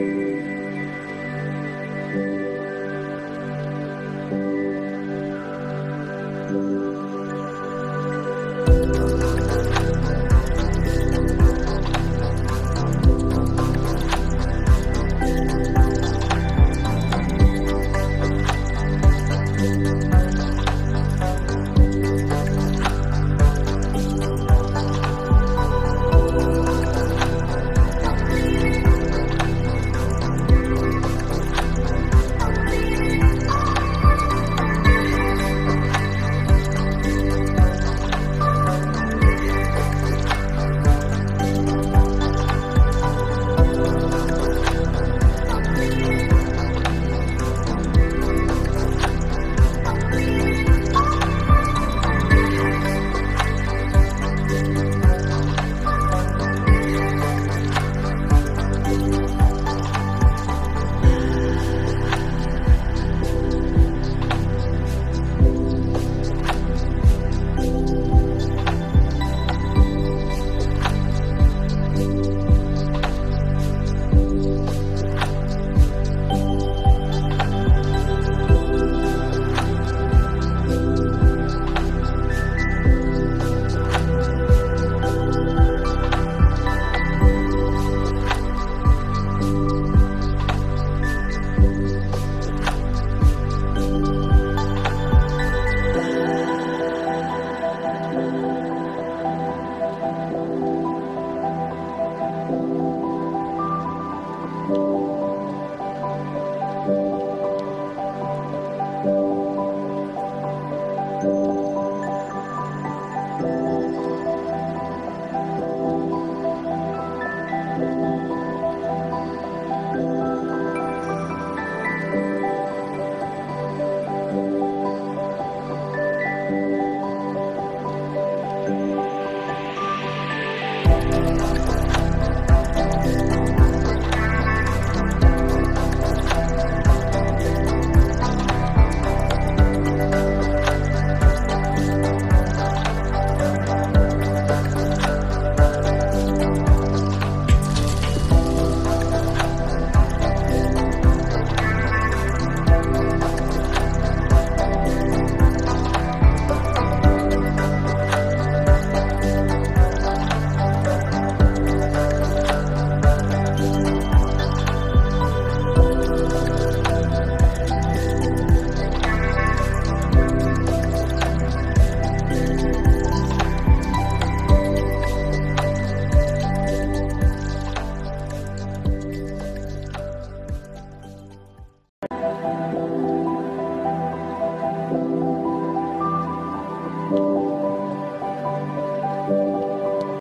Bye.